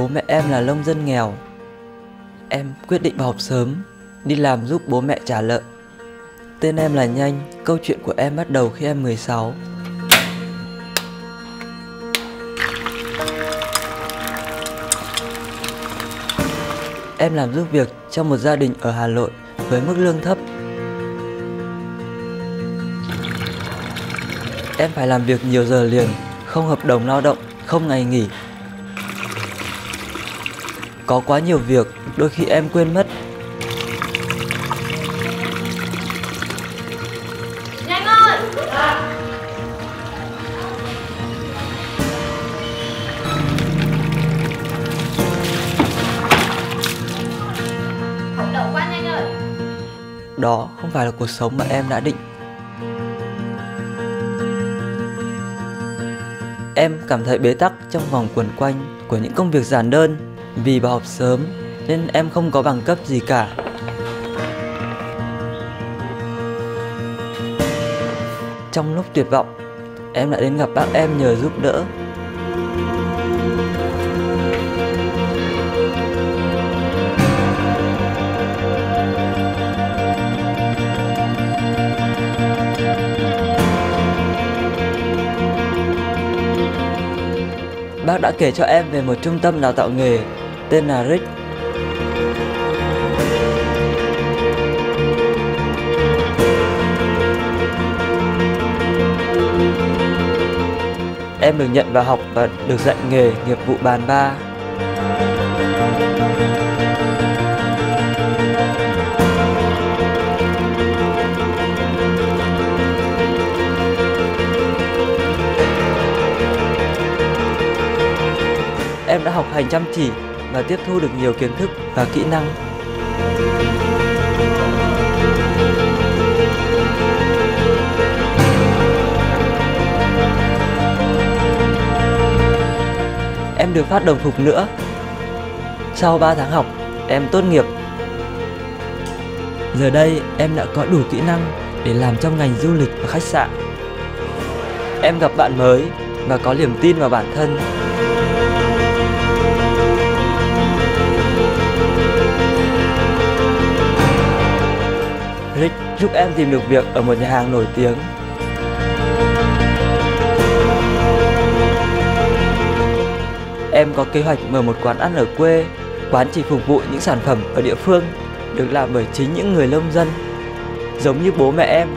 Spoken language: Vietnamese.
Bố mẹ em là nông dân nghèo. Em quyết định vào học sớm, đi làm giúp bố mẹ trả nợ. Tên em là Nhanh, câu chuyện của em bắt đầu khi em 16. Em làm giúp việc trong một gia đình ở Hà Nội với mức lương thấp. Em phải làm việc nhiều giờ liền, không hợp đồng lao động, không ngày nghỉ. Có quá nhiều việc, đôi khi em quên mất Nhanh ơi! Động quá nhanh ơi! đó không phải là cuộc sống mà em đã định. Em cảm thấy bế tắc trong vòng quẩn quanh của những công việc giản đơn vì vào học sớm nên em không có bằng cấp gì cả. Trong lúc tuyệt vọng, em đã đến gặp bác em nhờ giúp đỡ. Bác đã kể cho em về một trung tâm đào tạo nghề tên là RIC. Em được nhận vào học và được dạy nghề nghiệp vụ bàn ba. Em đã học hành chăm chỉ và tiếp thu được nhiều kiến thức và kỹ năng. Em được phát đồng phục nữa. Sau 3 tháng học, em tốt nghiệp. Giờ đây em đã có đủ kỹ năng để làm trong ngành du lịch và khách sạn. Em gặp bạn mới và có niềm tin vào bản thân. Giúp em tìm được việc ở một nhà hàng nổi tiếng. Em có kế hoạch mở một quán ăn ở quê, quán chỉ phục vụ những sản phẩm ở địa phương, được làm bởi chính những người nông dân, giống như bố mẹ em.